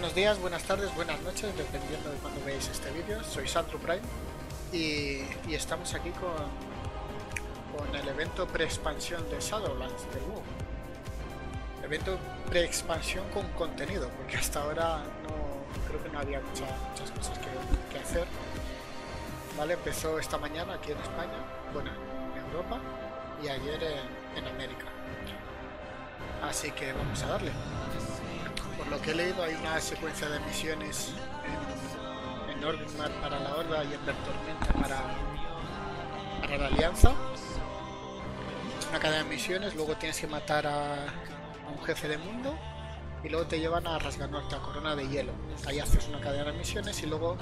Buenos días, buenas tardes, buenas noches, dependiendo de cuando veáis este vídeo. Soy Sandro Prime y, estamos aquí con, con el evento pre-expansión de Shadowlands de WoW. Evento pre-expansión con contenido, porque hasta ahora no creo que no había mucha- muchas cosas que, hacer. Vale, empezó esta mañana aquí en España, bueno, en Europa y ayer en América. Así que vamos a darle. Lo que he leído hay una secuencia de misiones en, en Orgrimmar para la Horda y en Vertormenta para, para la Alianza. Una cadena de misiones, luego tienes que matar a, a un jefe de mundo y luego te llevan a Rasganorte, a Corona de Hielo. Ahí haces una cadena de misiones y luego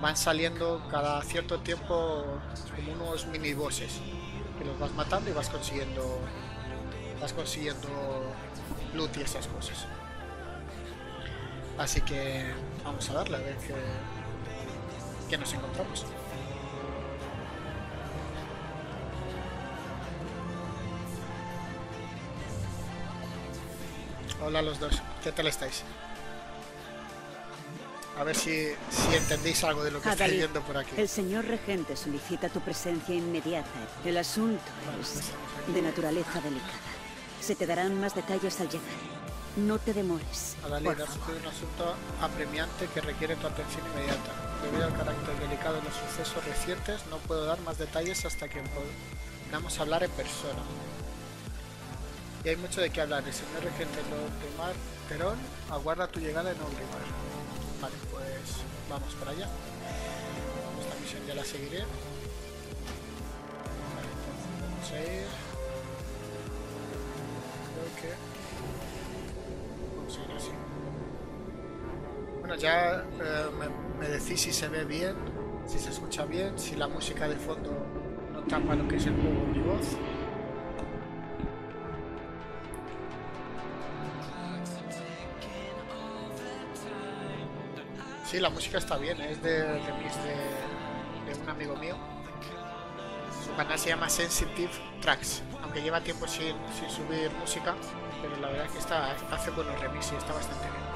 van saliendo cada cierto tiempo como unos mini bosses que los vas matando y vas consiguiendo vas consiguiendo loot y esas cosas. Así que vamos a darle a ver qué, qué nos encontramos. Hola a los dos, ¿qué tal estáis? A ver si, si entendéis algo de lo que estoy Adalid, viendo por aquí. El señor regente solicita tu presencia inmediata. El asunto es de naturaleza delicada. Se te darán más detalles al llegar. No te demores. Adalid, por ha favor. surgido un asunto apremiante que requiere tu atención inmediata. Debido al carácter delicado de los sucesos recientes, no puedo dar más detalles hasta que podamos hablar en persona. Y hay mucho de qué hablar. El señor regente Lordimar Perón aguarda tu llegada en Ogrimar. Vale, pues vamos para allá. Esta misión ya la seguiré. Vale, entonces vamos a ir. Creo que Bueno, ya eh, me, decís si se ve bien, si se escucha bien, si la música de fondo no tapa lo que es el juego mi voz. Sí, la música está bien, es de, de un amigo mío. Canal se llama Sensitive Tracks, aunque lleva tiempo sin, sin subir música, pero la verdad es que está, hace buenos remixes y está bastante bien.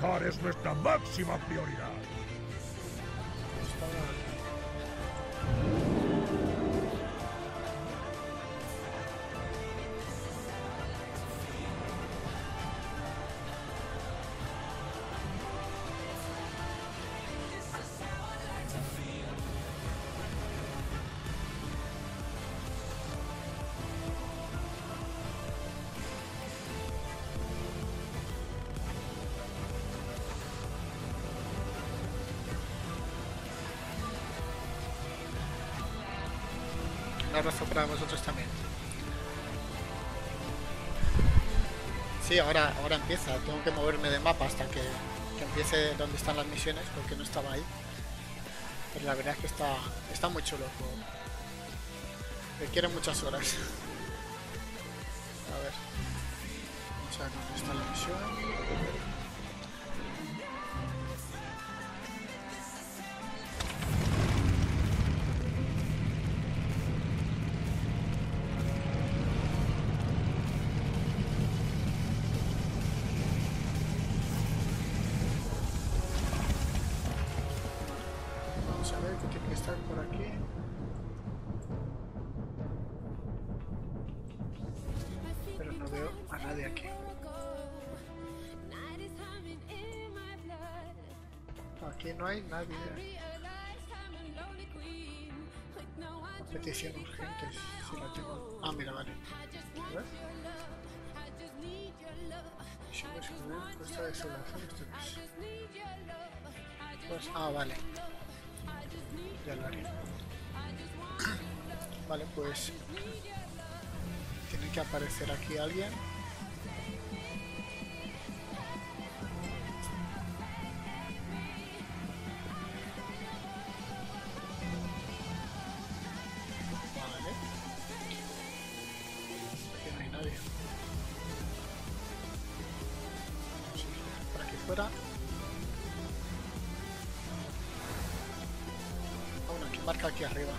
Es nuestra máxima prioridad. Abrazo para vosotros también. Sí, ahora, ahora empieza. Tengo que moverme de mapa hasta que, empiece donde están las misiones, porque no estaba ahí. Pero la verdad es que está, está muy chulo. Requiere muchas horas. Petición urgente, si la tengo. Ah, mira, vale. A ver. Seguridad, costa de salvación, esto. Pues, ah, vale. Ya lo haré. Vale, pues... Tiene que aparecer aquí alguien. Aquí arriba.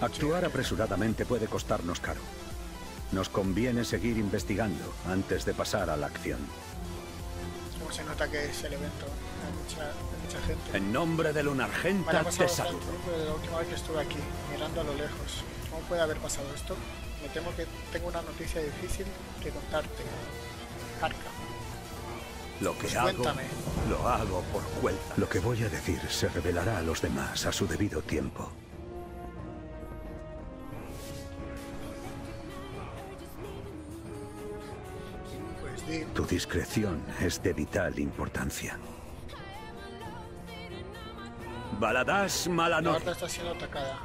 Actuar apresuradamente puede costarnos caro. Nos conviene seguir investigando antes de pasar a la acción. Como se nota que es el evento, hay mucha, hay mucha gente. En nombre de Lunargenta, te saludo. desde la última vez que estuve aquí, mirando a lo lejos. ¿Cómo puede haber pasado esto? Me temo que tengo una noticia difícil que contarte. Arca. Lo que Pues hago, cuéntame. lo hago por cuenta. Lo que voy a decir se revelará a los demás a su debido tiempo. Pues di, Tu discreción es de vital importancia. Baladas la Malanor. horda está siendo atacada.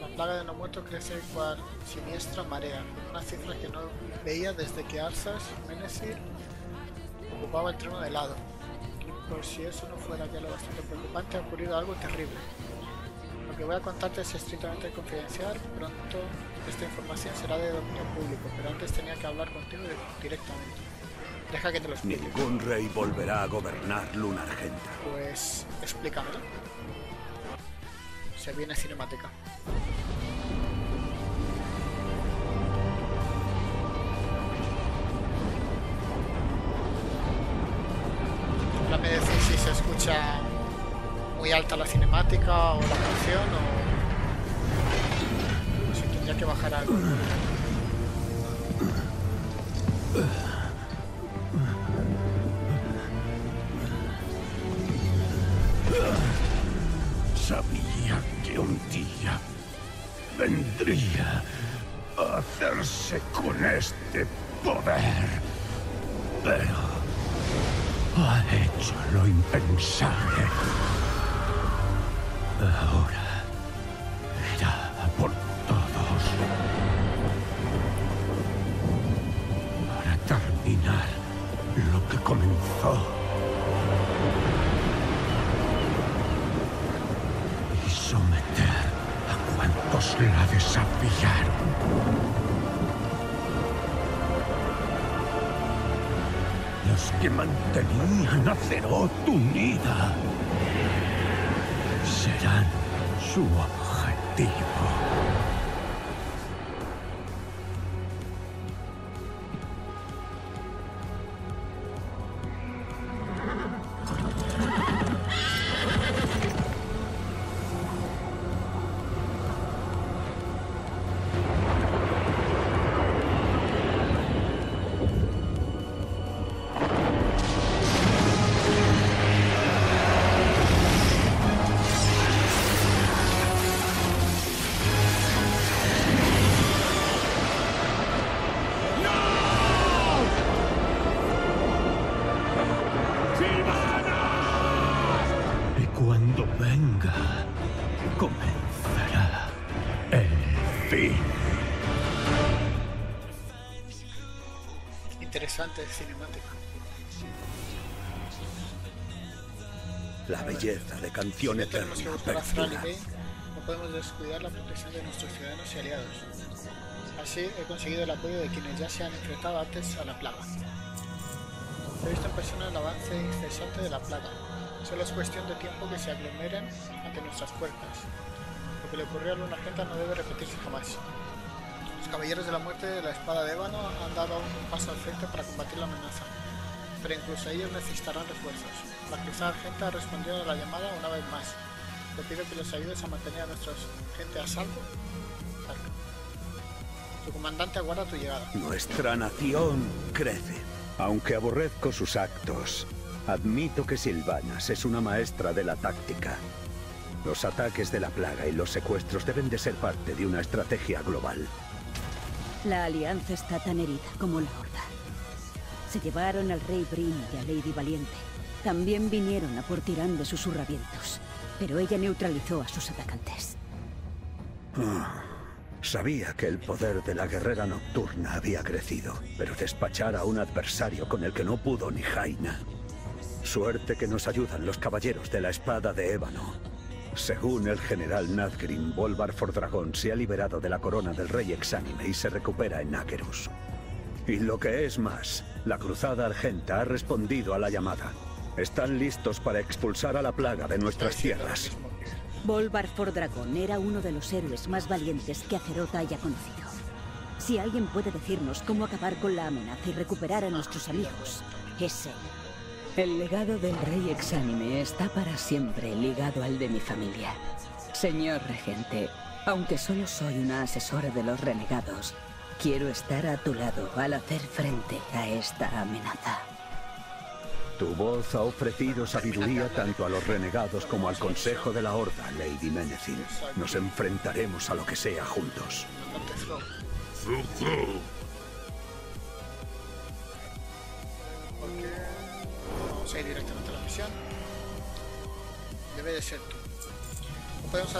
La plaga de no muertos crece cual siniestra marea, una cifra que no veía desde que Arsas Menecir ocupaba el trono de lado. Por si eso no fuera ya lo bastante preocupante, ha ocurrido algo terrible. Lo que voy a contarte es estrictamente confidencial, pronto esta información será de dominio público, pero antes tenía que hablar contigo directamente. Deja que te lo explique. Ningún rey volverá a gobernar Lunargenta. Pues explícamelo. Se viene cinemática. Muy alta la cinemática o la canción o, o si tendría que bajar algo. Sabía que un día vendría a hacerse con este poder. Pero ha hecho lo impensable. Ahora irá por todos. Para terminar lo que comenzó. y someter a cuantos la desafiaron. Que mantenían a Cerot unida serán su objetivo. Interesante cinemática. La belleza de canción tenemos que eterna buscar a perdura. Bane, no podemos descuidar la protección de nuestros ciudadanos y aliados. Así he conseguido el apoyo de quienes ya se han enfrentado antes a la plaga. He visto en persona el avance incesante de la plaga. Solo es cuestión de tiempo que se aglomeren ante nuestras puertas. Lo que le ocurrió a Luna Genta no debe repetirse jamás. Los caballeros de la muerte de la espada de ébano han dado un paso al frente para combatir la amenaza, pero incluso ellos necesitarán refuerzos. La cruzada argenta ha respondido a la llamada una vez más. Te que los ayudes a mantener a nuestra gente a salvo. Arca. Tu comandante aguarda tu llegada. Nuestra nación crece. Aunque aborrezco sus actos, Admito que Silvanas es una maestra de la táctica. Los ataques de la plaga y los secuestros deben de ser parte de una estrategia global. La Alianza está tan herida como la Horda. Se llevaron al Rey Brin y a Lady Valiente. También vinieron a por Tirán de susurravientos, pero ella neutralizó a sus atacantes. Sabía que el poder de la guerrera nocturna había crecido, pero despachar a un adversario con el que no pudo ni Jaina. Suerte que nos ayudan los caballeros de la espada de ébano. Según el general Nazgrim, Volvar Fordragón se ha liberado de la corona del rey exánime y se recupera en Akerus. Y lo que es más, la cruzada argenta ha respondido a la llamada. Están listos para expulsar a la plaga de nuestras tierras. Volvar Fordragón era uno de los héroes más valientes que Azeroth haya conocido. Si alguien puede decirnos cómo acabar con la amenaza y recuperar a nuestros amigos, es él. El legado del rey exánime está para siempre ligado al de mi familia. Señor regente, aunque solo soy una asesora de los renegados, quiero estar a tu lado al hacer frente a esta amenaza. Tu voz ha ofrecido sabiduría tanto a los renegados como al Consejo de la Horda, Lady Menethil. Nos enfrentaremos a lo que sea juntos. A ir directamente a la misión. Debe de ser tú. No podemos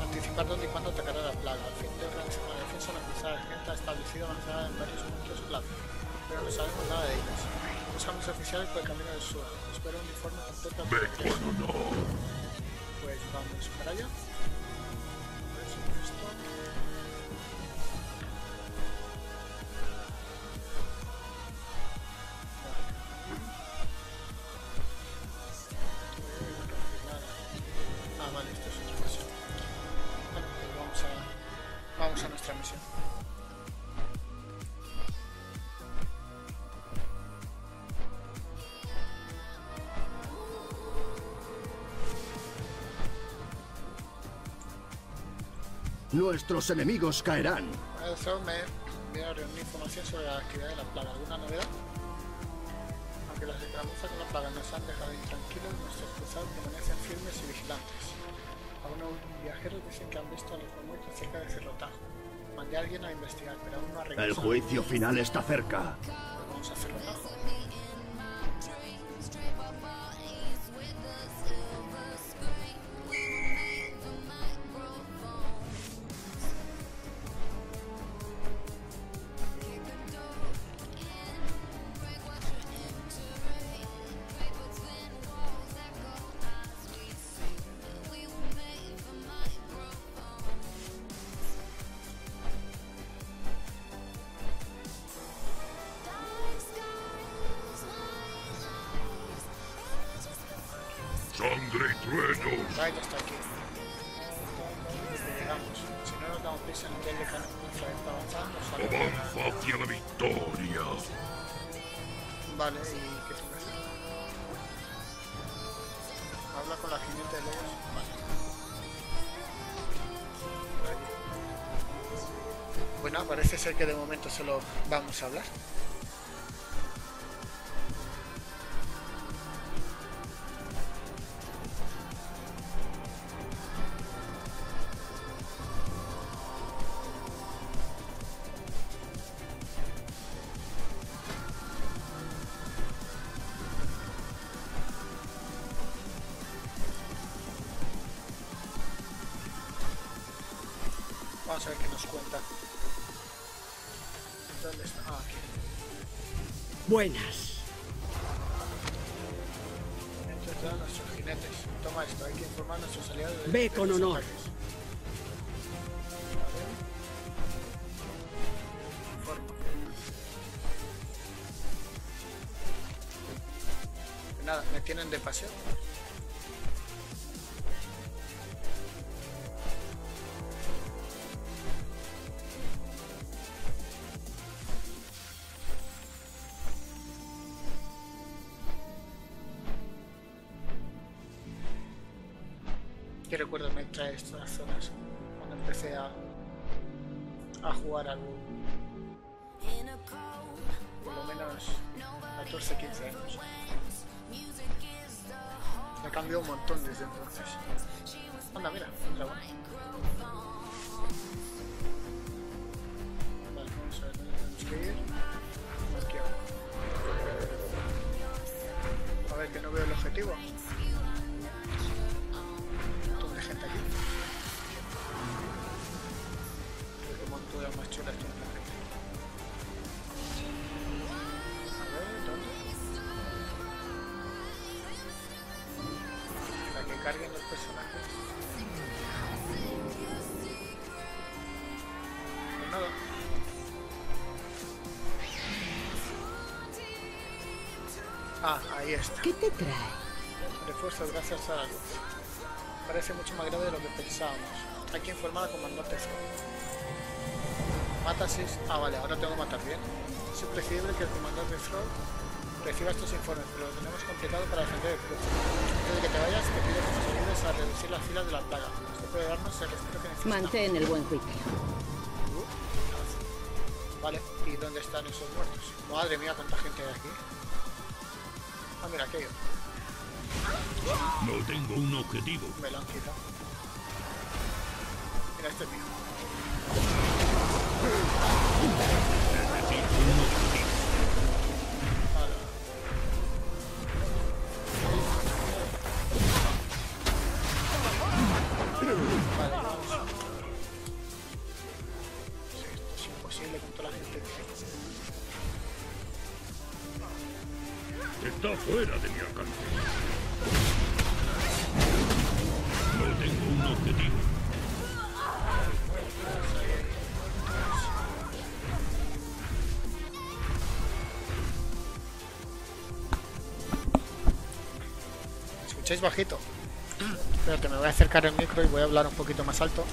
anticipar dónde y cuándo atacará la plaga. Al fin de organizar la defensa, la cruzada argenta ha establecido avanzada en varios puntos clave, pero no sabemos nada de ellos. Buscamos oficiales por el camino del sur. Espero un informe completo. Ve con honor. Pues vamos para allá. Nuestros enemigos caerán. Eso me voy a reunir información sobre la actividad de la plaga. ¿Alguna novedad? Aunque las escaramuzas con la plaga nos han dejado intranquilos, nuestros cruzados permanecen firmes y vigilantes. Viajeros dicen que han visto a los mormuitos cerca de Cerrotajo. Mandé a alguien a investigar, pero aún no ha El juicio final está cerca. Vamos a Cerrotajo. Sangre y truenos. Raid está aquí. Llegamos. Si no nos damos prisa en el nivel de canonza está avanzando. Avanza hacia la victoria. Vale, ¿y qué tengo que hacer? Habla con la jinete de lobos. Vale. Bueno, parece ser que de momento solo vamos a hablar. Buenas. ¿Qué recuerdos me trae estas zonas cuando empecé a, a jugar algo? Por lo menos 14, 15 años. Me cambió un montón desde entonces. Anda, mira, un dragón. Vale, vamos a ver dónde tenemos que ir. Aquí abajo. A ver, que no veo el objetivo. Para que carguen los personajes. Pues nada. Ah, ahí está. ¿Qué te trae? Refuerzo gracias a la luz. Parece mucho más grave de lo que pensábamos. Hay que informar al comandante. Mata 6. Ah, vale, ahora tengo que matar bien. Es imprescindible que el comandante Zod reciba estos informes, pero lo tenemos complicado para defender el cruce. Antes de que te vayas, te pido que nos ayudes a reducir las filas de la plaga. Esto puede darnos el respiro que necesitamos. Mantén el buen juicio. Vale, ¿y dónde están esos muertos? Madre mía, cuánta gente hay aquí. Ah, mira, aquello. No tengo un objetivo. Me lo han quitado. Mira, este es mío. Está fuera de mi alcance. No tengo un objetivo. Escucháis bajito? Espérate, me voy a acercar el micro y voy a hablar un poquito más alto.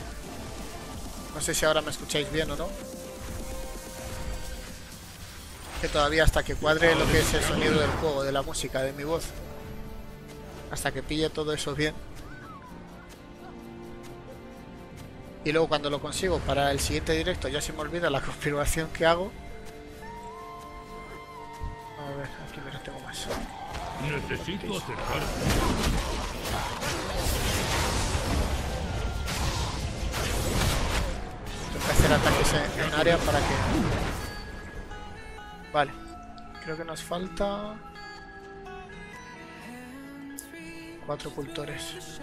No sé si ahora me escucháis bien o no. Que todavía hasta que cuadre lo que es el sonido del juego, de la música, de mi voz. Hasta que pille todo eso bien. Y luego cuando lo consigo para el siguiente directo ya se me olvida la configuración que hago. A ver, aquí mira, tengo más. Necesito acercarme. Hacer ataques en, en área para que... Vale. Creo que nos falta... Cuatro cultores.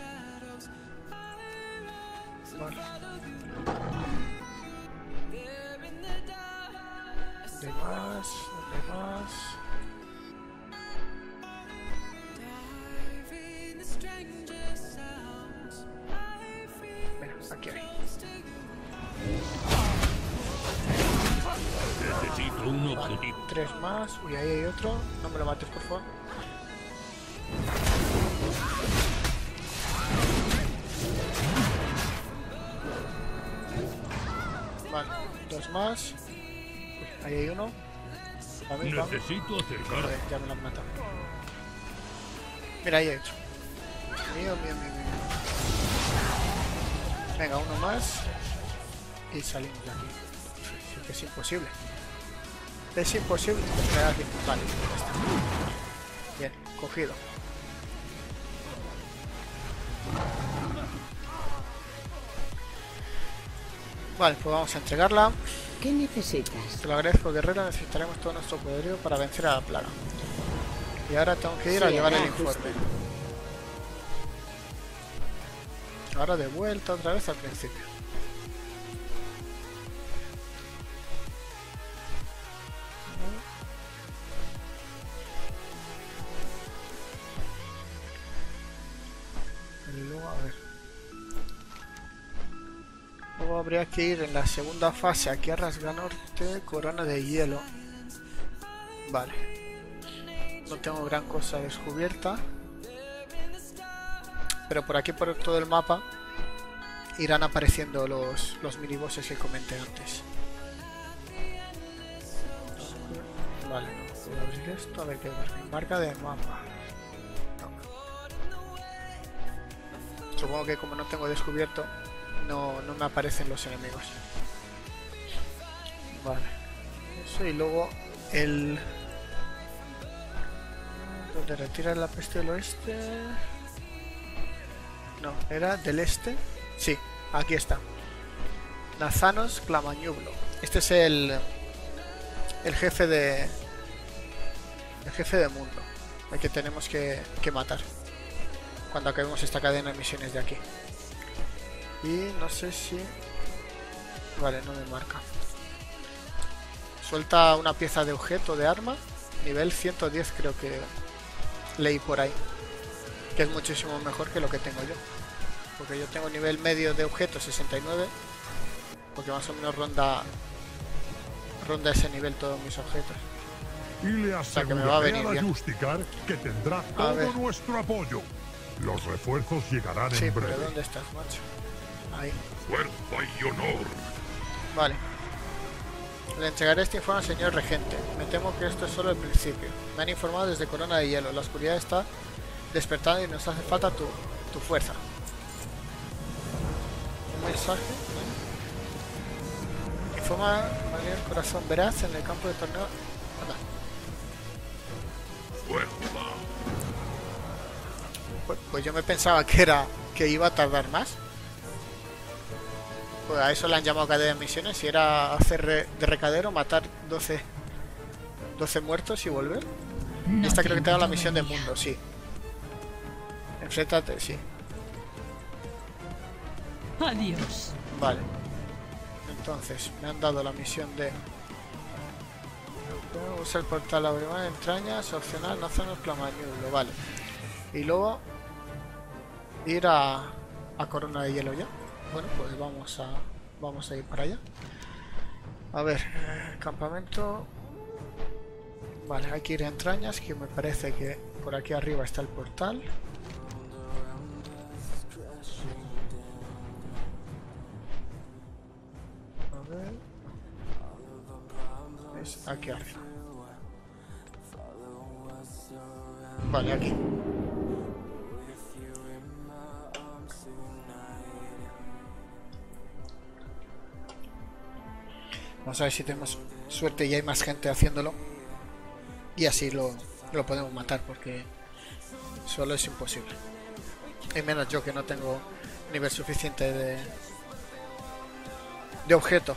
Vale. ¿Dónde más? ¿Dónde más? Más. Uy, ahí hay otro. No me lo mates, por favor. Vale, dos más. Uy, ahí hay uno. Vamos. Necesito acercarme. Joder, ya me lo han matado. Mira, ahí hay otro. Mío, mío, mío, mío. Venga, uno más. Y salimos de aquí. Es imposible. Es imposible. Aquí. Vale. Bien, cogido. Vale, pues vamos a entregarla. ¿Qué necesitas? Te lo agradezco, guerrero. Necesitaremos todo nuestro poderío para vencer a la plaga. Y ahora tengo que ir a llevar el informe. Ahora de vuelta otra vez al principio. Que ir en la segunda fase aquí a Rasga Norte, Corona de Hielo. Vale. No tengo gran cosa descubierta. Pero por aquí, por todo el mapa, irán apareciendo los, los minibosses que comenté antes. Vale, no puedo abrir esto. A ver qué marca. De mapa. Supongo que como no tengo descubierto, no, no me aparecen los enemigos. Vale. Eso y luego el... Donde retira la peste del oeste. No, era del este. Sí, aquí está. Nazanos Clamañublo. Este es el. El jefe de. El jefe de mundo. El que tenemos que, que matar. Cuando acabemos esta cadena de misiones de aquí. Y no sé si... Vale, no me marca. Suelta una pieza de objeto de arma. Nivel 110 creo que leí por ahí. Que es muchísimo mejor que lo que tengo yo. Porque yo tengo nivel medio de objeto 69. Porque más o menos ronda... Ronda ese nivel todos mis objetos. Y le sea, que me va a venir bien. Que tendrá todo nuestro apoyo. Los refuerzos llegarán Sí, en pero breve. ¿dónde estás, macho? Ahí. Fuerza y honor. Vale. Le entregaré este informe al señor regente. Me temo que esto es solo el principio. Me han informado desde Corona de Hielo. La oscuridad está despertando y nos hace falta tu, tu fuerza. Un mensaje. ¿vale? Informa María el Corazón Veraz en el campo de torneo. Anda. Fuerza. Pues, pues yo me pensaba que era que iba a tardar más. Pues a eso le han llamado cadena de misiones y era hacer re- de recadero, matar 12 12 muertos y volver. No Esta creo que te da la misión de todavía. mundo, sí. Enfréntate, sí. Adiós. Vale. Entonces, me han dado la misión de... Usa el portal abrimar entrañas, opcional, no hacernos clamañulo, vale. Y luego ir a, a Corona de Hielo ya. Bueno, pues vamos a vamos a ir para allá. A ver, campamento. Vale, hay que ir a entrañas, que me parece que por aquí arriba está el portal. A ver. Es aquí arriba. Vale, aquí. Vamos a ver si tenemos suerte y hay más gente haciéndolo. Y así lo, lo podemos matar porque solo es imposible. Y menos yo que no tengo nivel suficiente de, de objeto.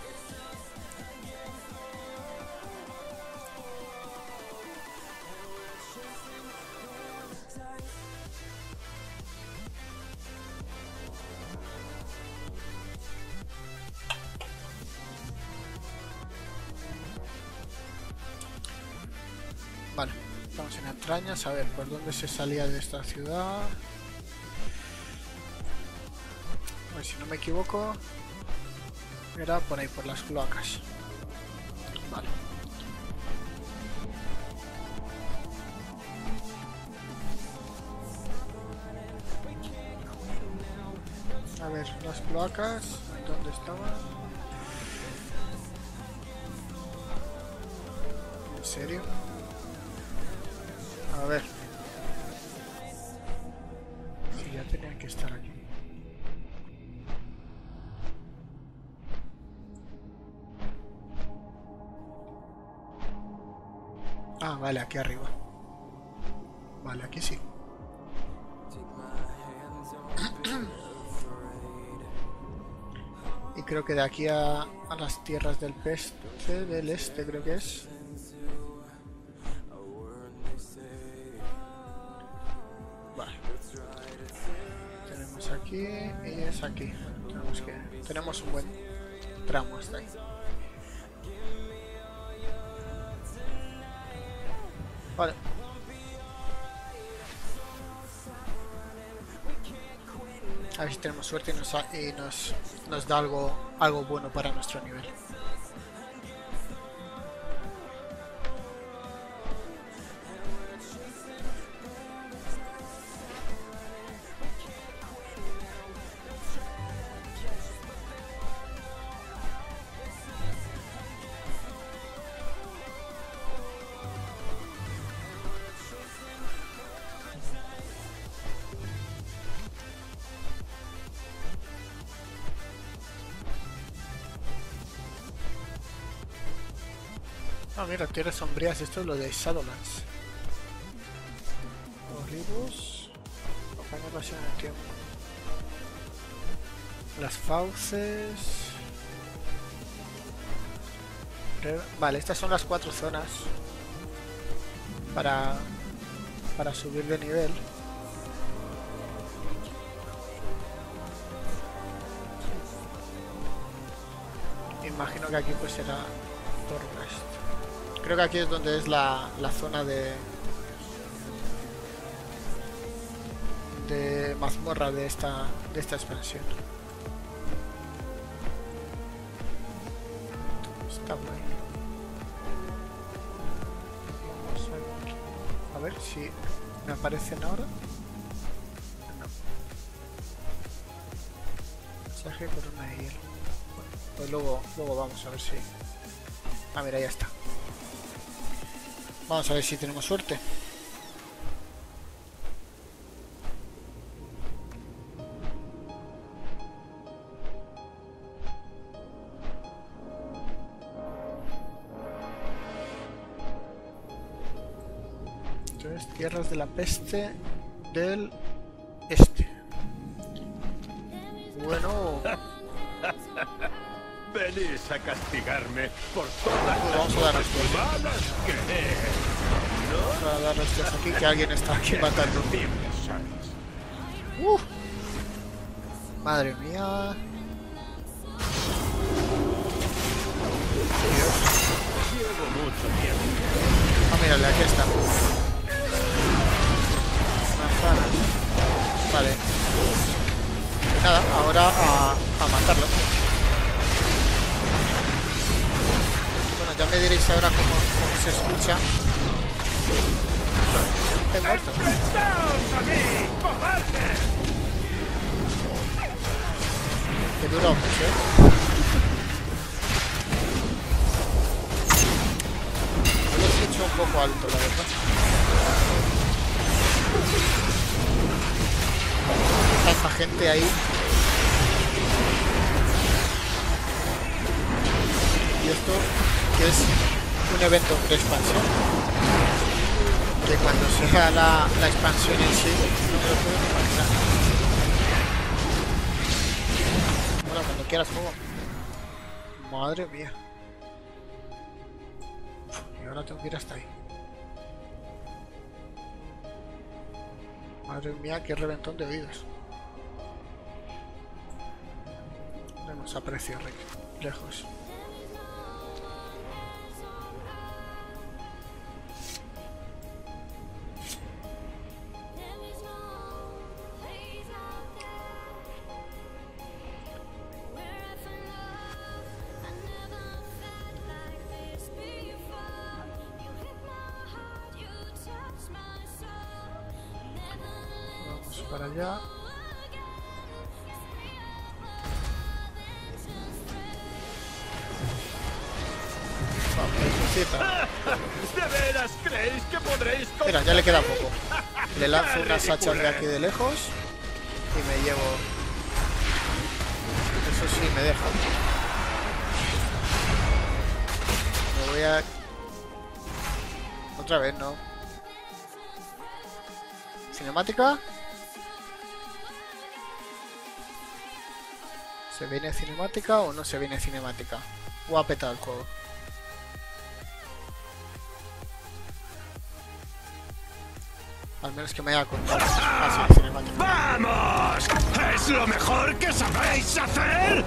A ver, ¿por dónde se salía de esta ciudad? A ver si no me equivoco. Era por ahí, por las cloacas. Vale. A ver, las cloacas, ¿dónde estaban? Arriba. Vale, aquí sí. Y creo que de aquí a, a las tierras del peste, del este creo que es. Vale. A ver si tenemos suerte y nos, y nos, nos da algo, algo bueno para nuestro nivel. Tierras sombrías, esto es lo de Shadowlands. expansión en el tiempo. Las fauces. Vale, estas son las cuatro zonas para para subir de nivel. Imagino que aquí pues será Torrest. Creo que aquí es donde es la, la zona de de mazmorra de esta de esta expansión. Está. Vamos a- ver si me aparecen ahora. No. Mensaje corona de hielo. Bueno, pues luego, luego vamos a ver si. Ah, mira, ya está. Vamos a ver si tenemos suerte. Entonces, tierras de la peste del este. Bueno, Venís a castigarme por todas vamos a dar hostias. malas que Vamos a dar hostias aquí, que alguien está aquí matando. ¡Uf! Madre mía. Ah, mírale, aquí está. Manzanas. Vale. Nada, ahora a, a matarlo. Bueno, ya me diréis ahora cómo, cómo se escucha. ¡Enfrentaos a mí, cobardes! Que dura mucho, ¿eh? Un poco alto, la verdad. Está esa gente ahí. Y esto es un evento de expansión. Que cuando sea la, la expansión en sí, no me lo puedo ni. Bueno, cuando quieras juego. Madre mía. Y ahora tengo que ir hasta ahí. Madre mía, qué reventón de oídos. No nos aprecio, Rick. Lejos. Para allá. ¿De veras creéis que podréis con- Mira, ya le queda poco. Le lanzo unas hachas de aquí de lejos y me llevo. Eso sí, me deja. Me voy a. Otra vez, ¿no? Cinemática. ¿Se viene cinemática o no se viene cinemática? O ha petado el juego. Al menos que me haya contado. ¡Vamos! ¿Es lo mejor que sabéis hacer?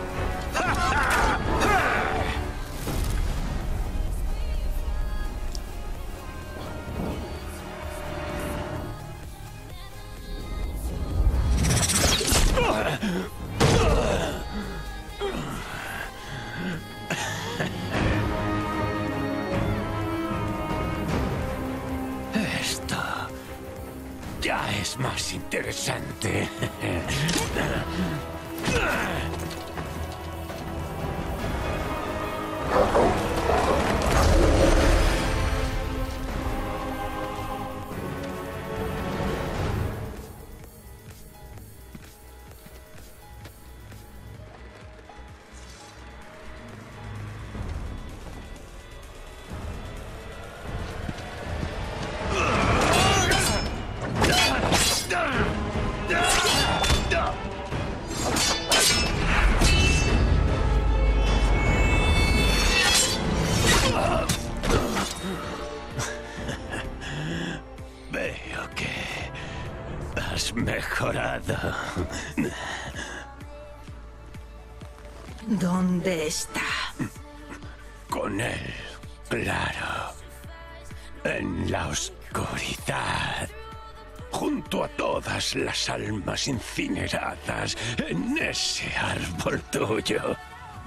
Las almas incineradas en ese árbol tuyo.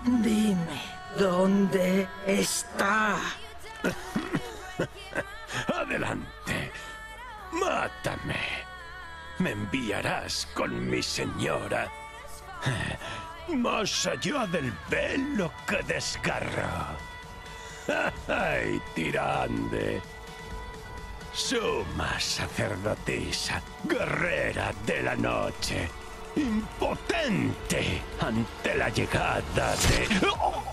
Dime, ¿dónde está? Adelante. Mátame. Me enviarás con mi señora. Más allá del velo que desgarró. ¡Ay, tirande! Suma sacerdotisa, guerrera de la noche, impotente ante la llegada de... ¡Oh!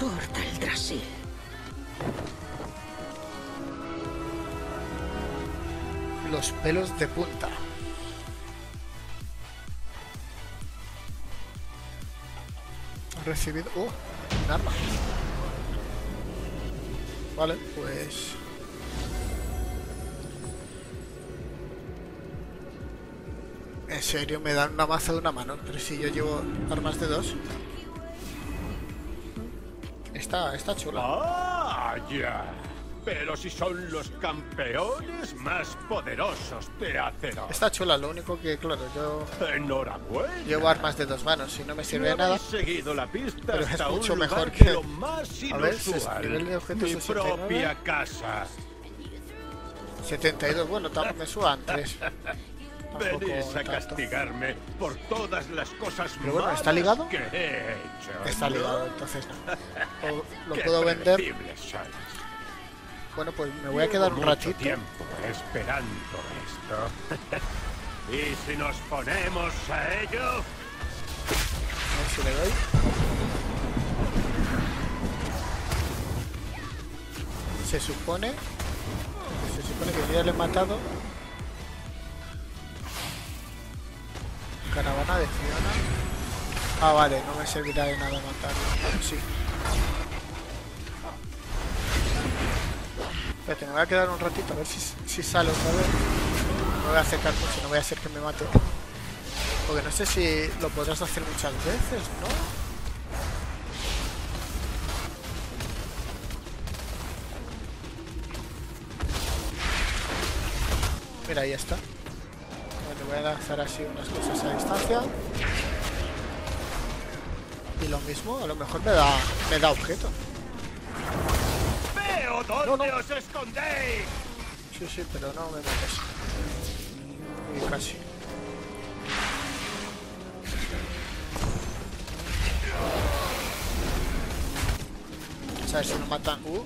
Porta el. Los pelos de punta. Recibido... ¡Oh! Un arma. Vale, pues... En serio, me dan una maza de una mano, pero si yo llevo armas de dos. Está, está chula. ¡Ah, ya! Pero si son los campeones más poderosos de Azeroth. Está chula, lo único que, claro, yo Enhorabuena. llevo armas de dos manos y no me sirve No nada. seguido la pista pero es hasta mucho mejor que- lo más A ver, inusual. nivel de objetos Mi 69. propia casa. 72, bueno, tam- me suban 3. Venís a castigarme por todas las cosas Pero bueno, ¿está ligado? que he hecho. Está ligado, entonces no. O lo puedo vender. sois. Bueno, pues me voy a quedar un Llevo ratito. tiempo esperando esto. y si nos ponemos a ello, A ver si le doy. Se supone. Se supone que ya le he matado. Caravana de Fiona. Ah, vale, no me servirá de nada matarlo. Sí. Espérate, me voy a quedar un ratito a ver si, si sale otra vez. No voy a acercar mucho, no voy a hacer que me mate. Porque no sé si lo podrás hacer muchas veces, ¿no? Mira, ahí está. Bueno, voy a lanzar así unas cosas a distancia. Y lo mismo, a lo mejor me da, me da objeto. Veo dónde No, no. os escondéis. Sí, sí, pero no me mates. Y casi. A ver si nos matan. Uh, puedo.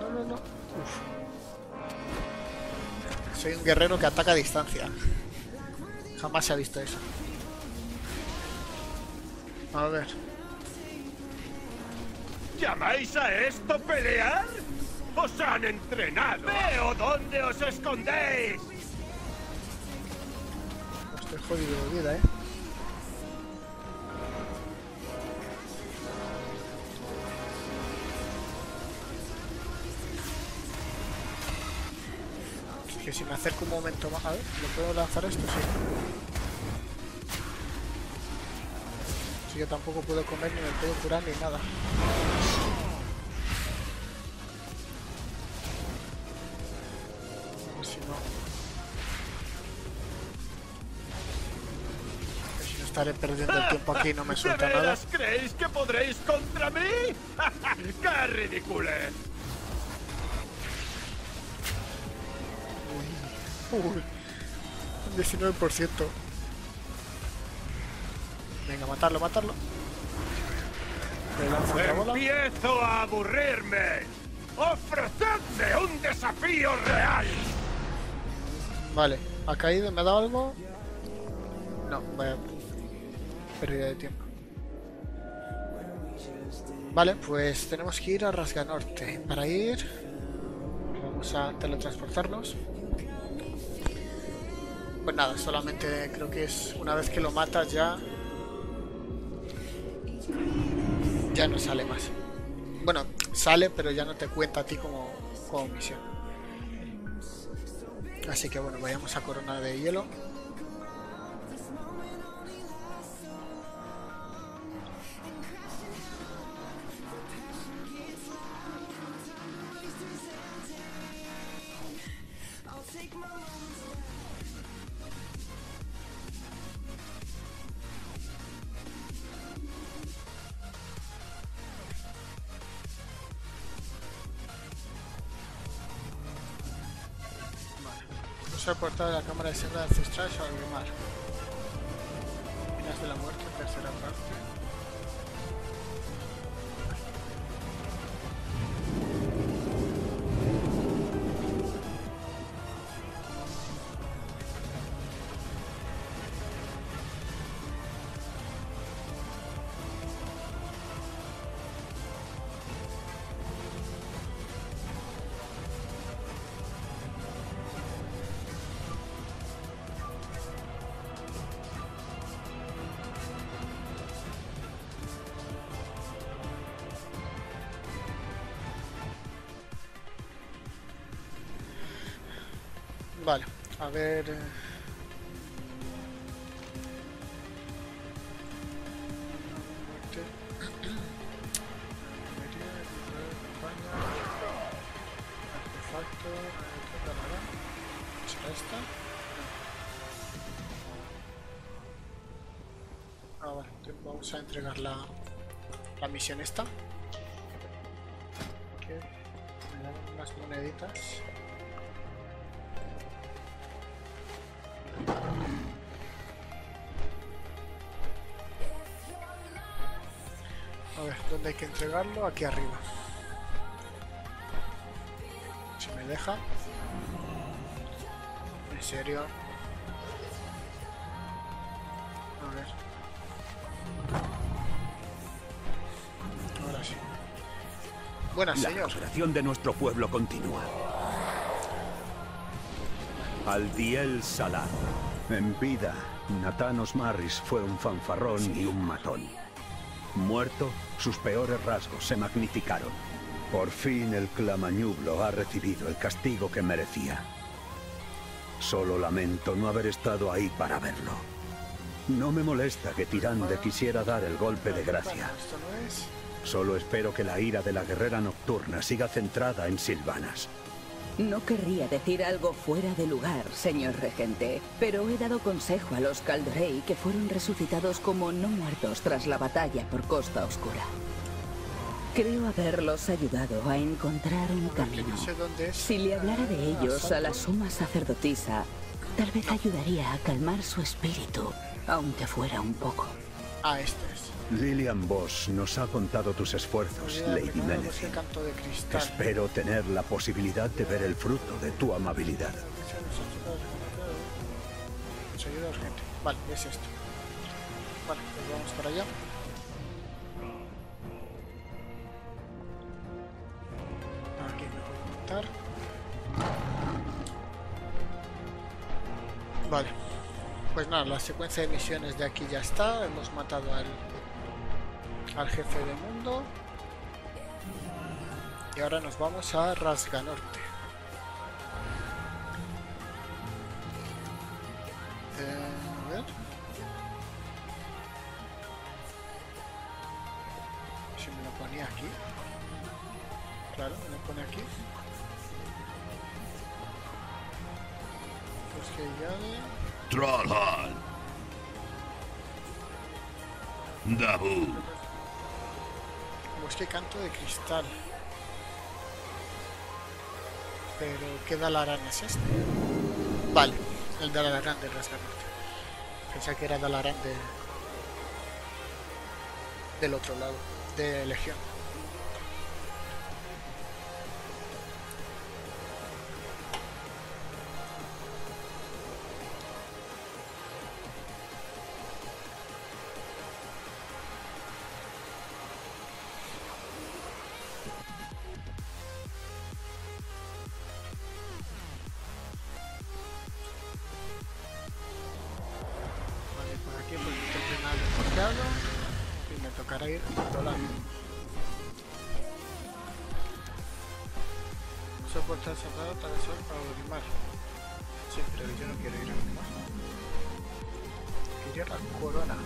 No, no, no. Uf. Soy un guerrero que ataca a distancia. Jamás se ha visto eso. A ver. ¿Llamáis a esto pelear? ¡Os han entrenado! ¡Veo dónde os escondéis! Estoy jodido de vida, eh. Que si me acerco un momento más. A ver, ¿lo puedo lanzar esto? Sí. Así que tampoco puedo comer ni me puedo curar ni nada. Estaré perdiendo el tiempo aquí y no me ¿De suelta nada. veras creéis que podréis contra mí? ¡Qué ridiculez! Uy, un 19%. Venga, matarlo, matarlo. ¡Empiezo a aburrirme! ¡Ofrecedme un desafío real! Vale, ha caído, ¿me ha dado algo? No, vaya pérdida de tiempo. Vale, pues tenemos que ir a Rasganorte. Para ir, vamos a teletransportarnos. Pues nada, solamente creo que es una vez que lo matas ya ya no sale más. Bueno, sale, pero ya no te cuenta a ti como, como misión. Así que bueno, vayamos a Corona de Hielo. Ver. eh. Ah, vamos a entregar la, la misión esta. ¿Dónde hay que entregarlo? Aquí arriba. Si me deja. ¿En serio? A ver. Ahora sí. Buenas, La señor. de nuestro pueblo continúa. Aldiel Salah. En vida, Nathan Osmaris fue un fanfarrón y un matón. Muerto, sus peores rasgos se magnificaron. Por fin el clamañublo ha recibido el castigo que merecía. Solo lamento no haber estado ahí para verlo. No me molesta que Tirande quisiera dar el golpe de gracia. Solo espero que la ira de la guerrera nocturna siga centrada en Silvanas. No querría decir algo fuera de lugar, señor regente, pero he dado consejo a los Caldrey que fueron resucitados como no muertos tras la batalla por Costa Oscura. Creo haberlos ayudado a encontrar un camino. Si le hablara de ellos a la suma sacerdotisa, tal vez ayudaría a calmar su espíritu, aunque fuera un poco. Ah, este es. Lillian Boss nos ha contado tus esfuerzos, Lady cristal. Espero tener la posibilidad de ver el fruto de tu amabilidad. Vale, es esto. Vale, pues vamos para allá. Aquí me puedo montar. Vale. Pues nada, la secuencia de misiones de aquí ya está. Hemos matado al, al jefe de mundo. Y ahora nos vamos a Rasganorte. Eh, a. Si me lo ponía aquí. Claro, me lo pone aquí. Pues que. Trollhall. Bosque canto de cristal. Pero ¿qué Dalarán es este? Vale, el de Rasgarnorte. Pensé que era Dalarán de... del otro lado, de Legión. Cerrado tal vez para Olimar. Sí, pero yo no quiero ir a Olimar. Quiero ir a la corona.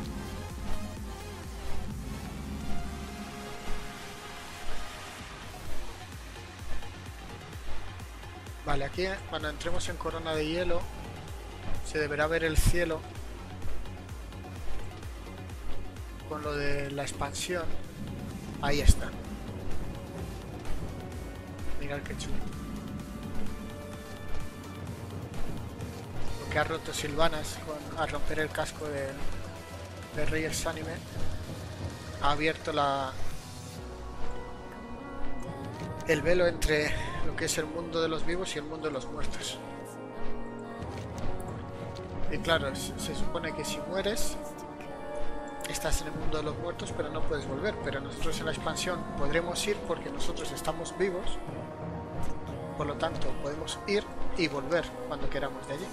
Vale, aquí cuando entremos en corona de hielo se deberá ver el cielo con lo de la expansión. Ahí está. Mirad qué chulo. Que ha roto Silvanas al romper el casco de, de Rey Anime. Ha abierto la el velo entre lo que es el mundo de los vivos y el mundo de los muertos. Y claro, se supone que si mueres estás en el mundo de los muertos pero no puedes volver. Pero nosotros en la expansión podremos ir porque nosotros estamos vivos. Por lo tanto podemos ir y volver cuando queramos de allí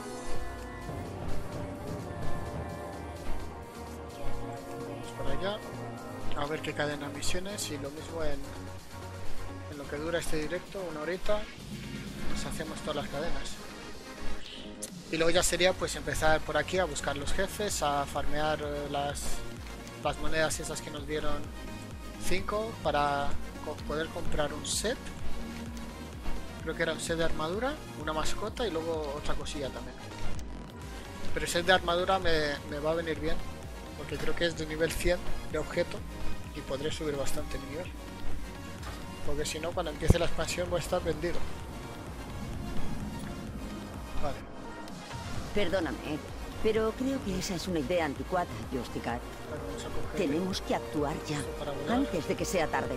ver qué cadena misiones y lo mismo en, en lo que dura este directo una horita nos hacemos todas las cadenas y luego ya sería pues empezar por aquí a buscar los jefes a farmear eh, las las monedas esas que nos dieron 5 para poder comprar un set. Creo que era un set de armadura, una mascota y luego otra cosilla también. Pero el set de armadura me, me va a venir bien, porque creo que es de nivel 100 de objeto y podré subir bastante mi nivel. Porque si no, cuando empiece la expansión voy a estar vendido. Vale, Perdóname, pero creo que esa es una idea anticuada, coger... Tenemos que actuar ya, antes de que sea tarde.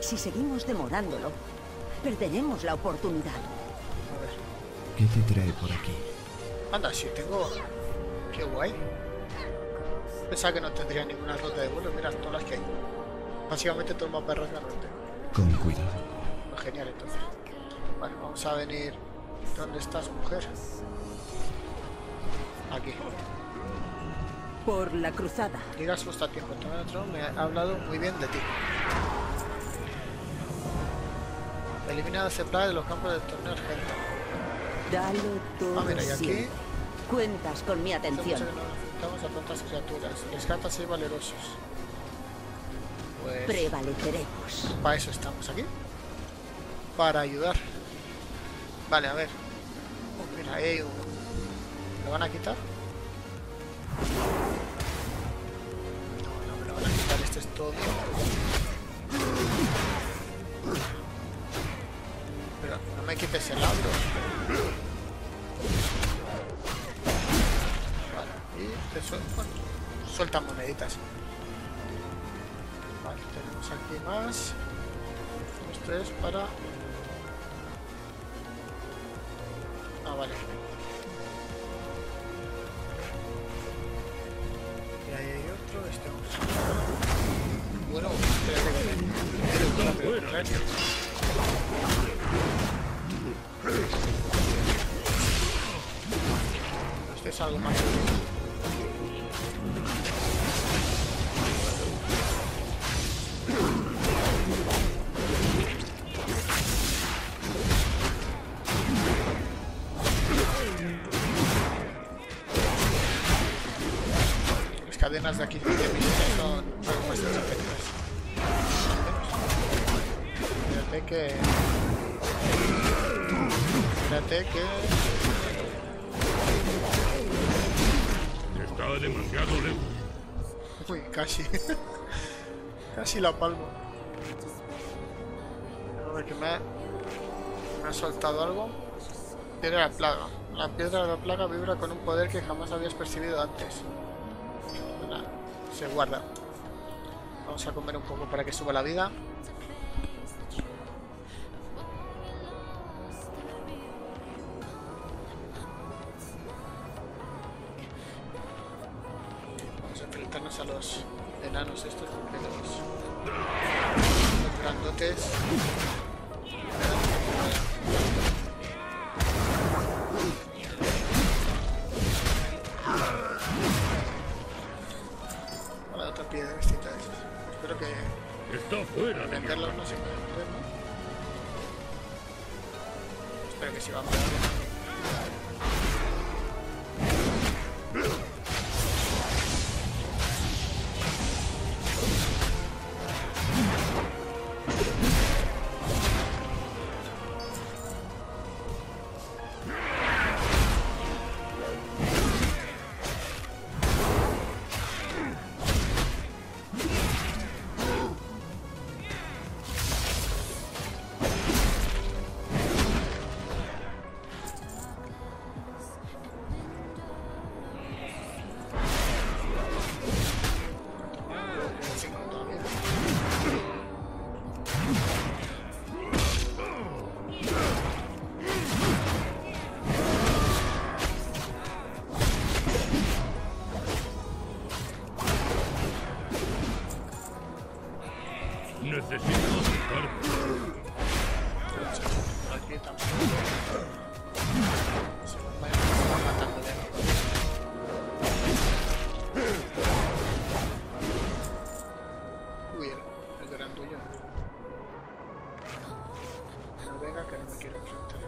Si seguimos demorándolo, perderemos la oportunidad. A ver. ¿Qué te trae por aquí? Anda, sí, tengo... Qué guay. Pensaba que no tendría ninguna ruta de vuelo. Mira todas las que hay. Básicamente todo el mapa es rasgarrote. Con cuidado. Pues genial, entonces. Vale, vamos a venir... ¿Dónde estás, mujer? Aquí. Por la cruzada. Digas justo a tiempo. Me ha hablado muy bien de ti. Elimina la plaga de los campos del torneo argento. Dalo todo A ver, y aquí... Cuentas con mi atención. enfrentamos a tantas criaturas. Rescata a seis valerosos. Pues... Prevaleceremos. Para eso estamos aquí. Para ayudar. Vale, a ver. Oh, mira, ahí hay un... ¿Lo van a quitar? No, no me lo van a quitar. Este es todo. Pero no me quites el agro. Sueltan moneditas. Vale, tenemos aquí más. Esto es para... Cadenas de aquí de misiones son efectivas. Espérate que... Espérate que... Está demasiado lejos. Uy, casi. casi la palmo. A ver, que me ha, me ha soltado algo. Piedra de la plaga. La piedra de la plaga vibra con un poder que jamás habías percibido antes. Se guarda. Vamos a comer un poco para que suba la vida. venga que no me quiero enfrentar.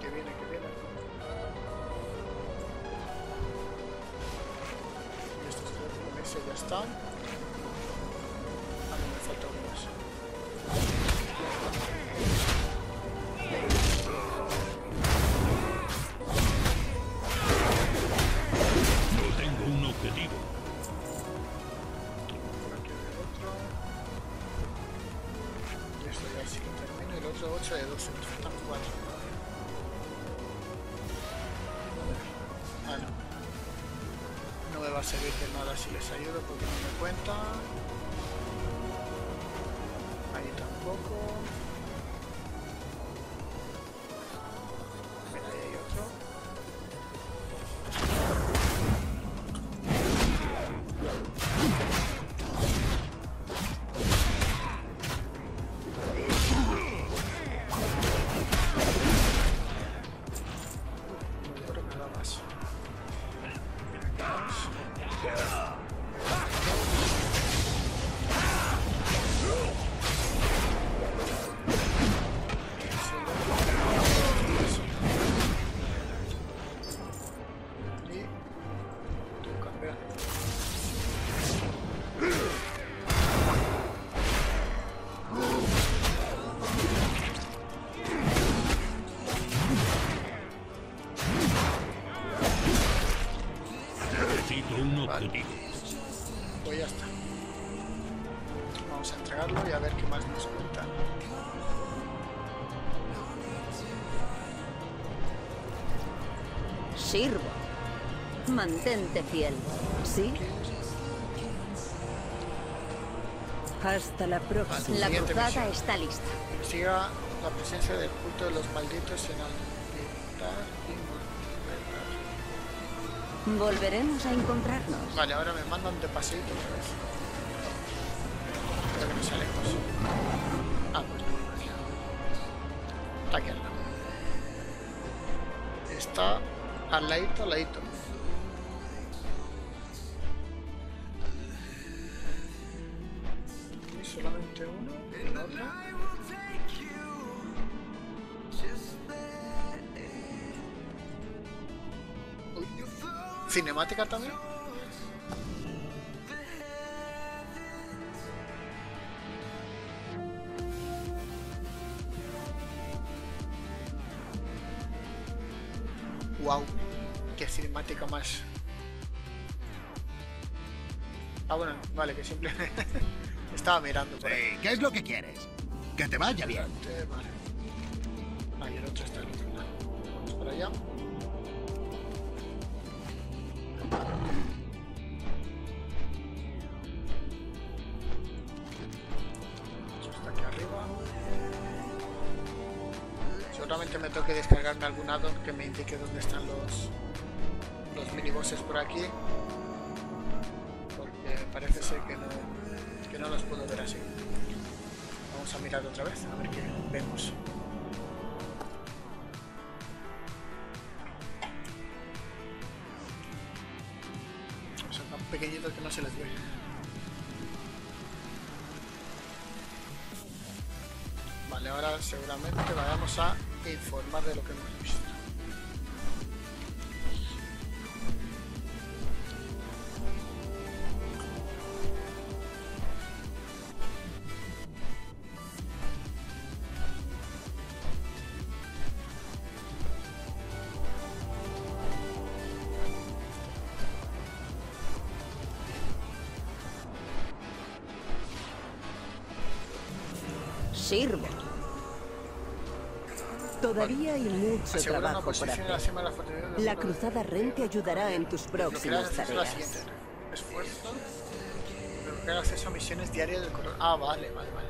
Que viene, que viene. Y estos tres ya están. cuenta. pues ya está. Vamos a entregarlo y a ver qué más nos cuenta Sirvo. Mantente fiel, ¿sí? Hasta la próxima. La cruzada está lista. Siga la presencia del culto de los malditos en el Volveremos a encontrarnos. Vale, ahora me mandan de paseito. vaya bien. Ahí el otro está pequeñitos que no se les ve. Vale, ahora seguramente vayamos a informar de lo que hemos visto. Todavía hay mucho Asegura una trabajo por hacer. la la La cruzada Ren te ayudará en tus próximas la tareas. siguiente. Esfuerzo. Bloquear acceso a misiones diarias del color. Ah, vale, vale, vale.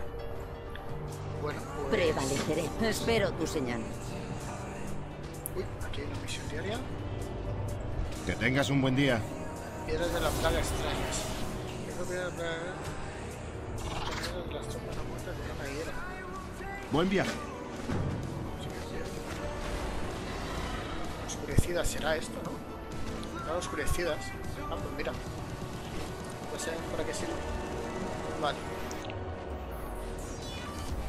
Bueno, pues... Prevaleceré. Espero tu señal. Uy, aquí hay una misión diaria. Que tengas un buen día. Piedras de la plaga extrañas. La las tropas no muertas de una hiera. Buen viaje. Oscurecidas será esto, ¿no? Claro, oscurecidas. Ah, pues mira. Pues saben para qué sirve. Vale.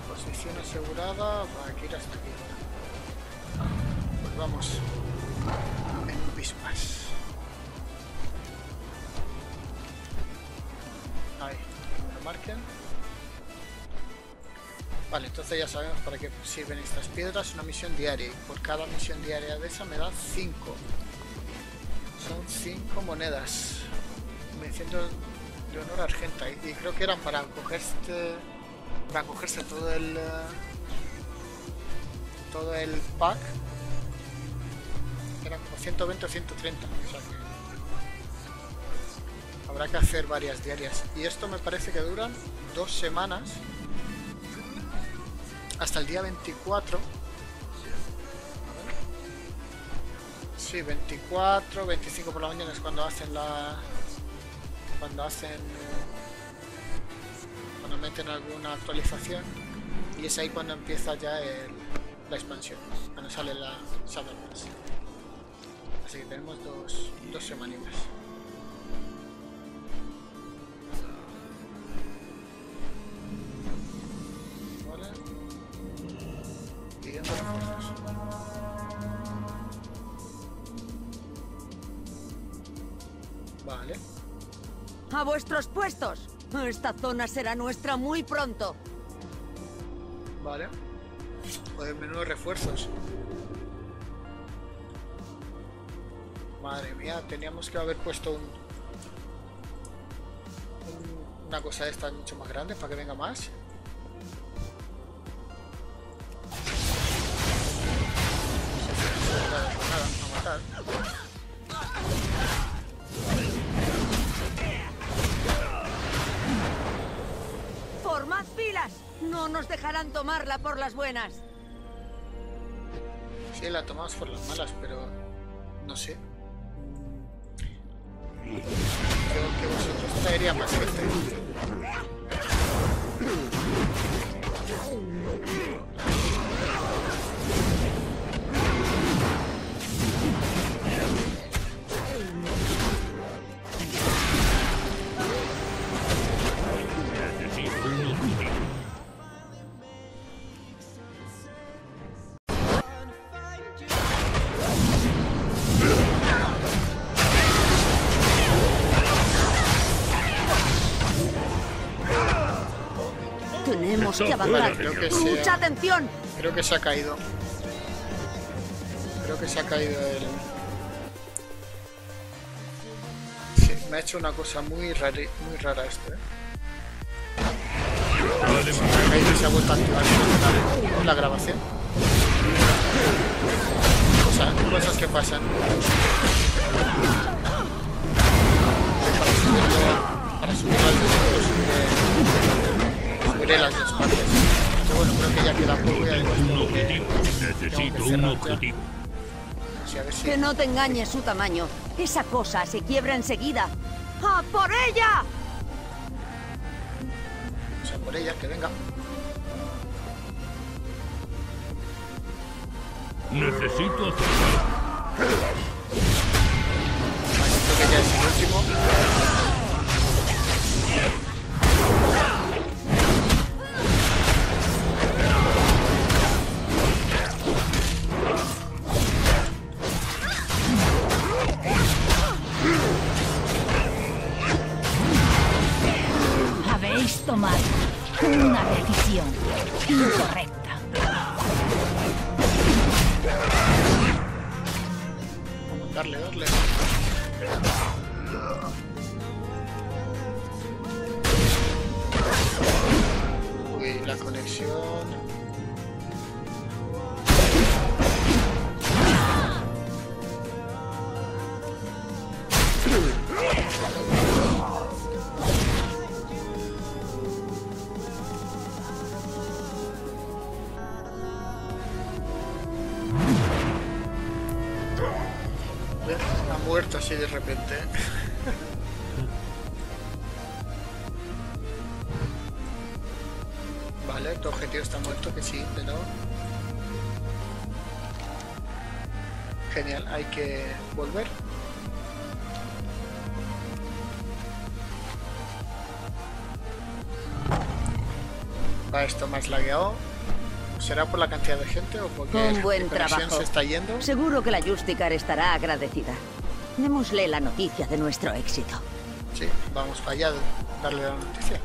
Posición asegurada. Hay que ir hasta aquí. Pues vamos. En un piso más. Entonces ya sabemos para qué sirven estas piedras. Una misión diaria. Y por cada misión diaria de esa me dan 5. Son 5 monedas. Mención de de honor argenta. Y, creo que eran para cogerse. Para cogerse todo el. eh, todo el pack. Eran como 120 o 130. O. Habrá que hacer varias diarias. Y esto me parece que duran dos semanas hasta el día 24. Sí, 24, 25 por la mañana es cuando hacen la. Cuando hacen. Cuando meten alguna actualización. Y es ahí cuando empieza ya el- la expansión. Cuando sale la Summer. Así que tenemos dos, dos semanitas. ¡A vuestros puestos! Esta zona será nuestra muy pronto. Vale. Joder, menudos refuerzos. Madre mía, teníamos que haber puesto un- una cosa de estas mucho más grande para que venga más. Por las buenas. Sí, la tomamos por las malas, pero no sé. Creo que vosotros traería más gente. Tenemos que avanzar. Creo que ¡Mucha sea, atención! creo que se ha caído. Creo que se ha caído el. Sí, me ha hecho una cosa muy rara, muy rara esto, ¿eh? Se ha caído y se ha vuelto a activar la, la grabación. Cosa- cosas que pasan. Para subirlo, para subirlo al subiré las dos partes. Pero bueno, creo que ya queda poco y además un que. Necesito tengo que un objetivo. Sí, a ver si Que no te engañe su tamaño. Esa cosa se quiebra enseguida. ¡A por ella! o sea, por ella, que venga. Necesito acercar. Vale, creo que ya es el último. Conexión. Ha muerto así de repente. Genial, hay que volver. Va esto más lagueado. ¿Será por la cantidad de gente o porque Un buen trabajo. se está yendo? Seguro que la Justicar estará agradecida. Démosle la noticia de nuestro éxito. Sí, vamos para allá, darle la noticia.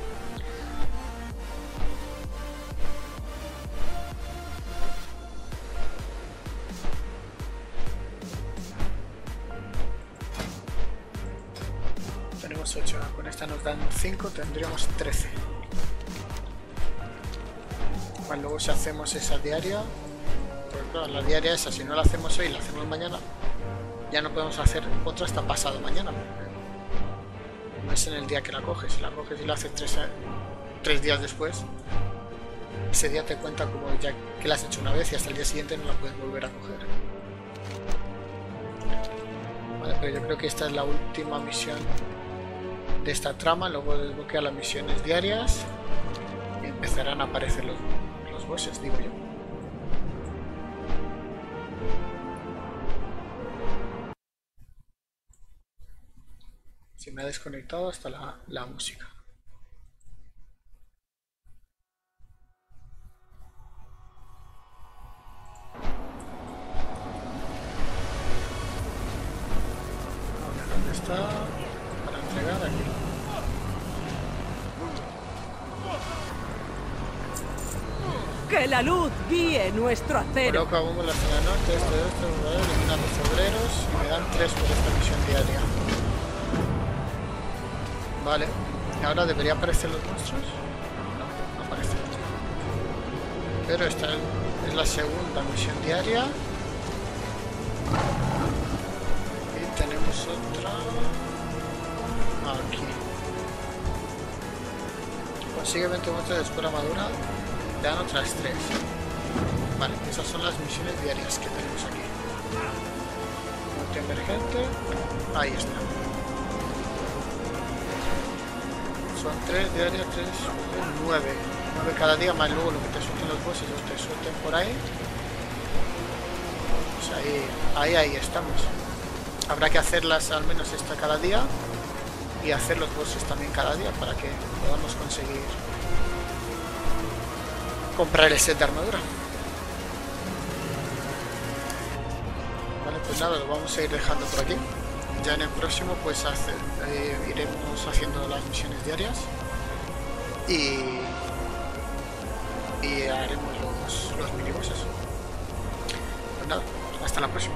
Tendríamos 13. Vale, luego si hacemos esa diaria, pues claro, la diaria esa, si no la hacemos hoy, la hacemos mañana, ya no podemos hacer otra hasta pasado mañana. no es en el día que la coges, si la coges y la haces tres, tres días después, ese día te cuenta como ya que la has hecho una vez y hasta el día siguiente no la puedes volver a coger. Vale, pero yo creo que esta es la última misión de esta trama, luego desbloquea las misiones diarias y empezarán a aparecer los, los bosses, digo yo. Se me ha desconectado hasta la, la música. Nuestro acero. Coloca bombas en la norte, este, este, eliminar los obreros y me dan tres por esta misión diaria. Vale, ¿y ahora debería aparecer los monstruos? No, no aparece. Pero esta es la segunda misión diaria. Y tenemos otra aquí. Consigue 20 monstruos de escuela madura, dan otras 3. Vale, esas son las misiones diarias que tenemos aquí. Muerte emergente. Ahí está. Son 3 diarias, 3, 9. 9 cada día, más luego lo que te suelten los bosses, los te suelten por ahí. Pues ahí, ahí, ahí estamos. Habrá que hacerlas al menos esta cada día y hacer los bosses también cada día para que podamos conseguir comprar el set de armadura. Nada, lo vamos a ir dejando por aquí. Ya en el próximo pues hace- eh, iremos haciendo las misiones diarias y, y haremos los, los minibosses. Pues nada, hasta la próxima.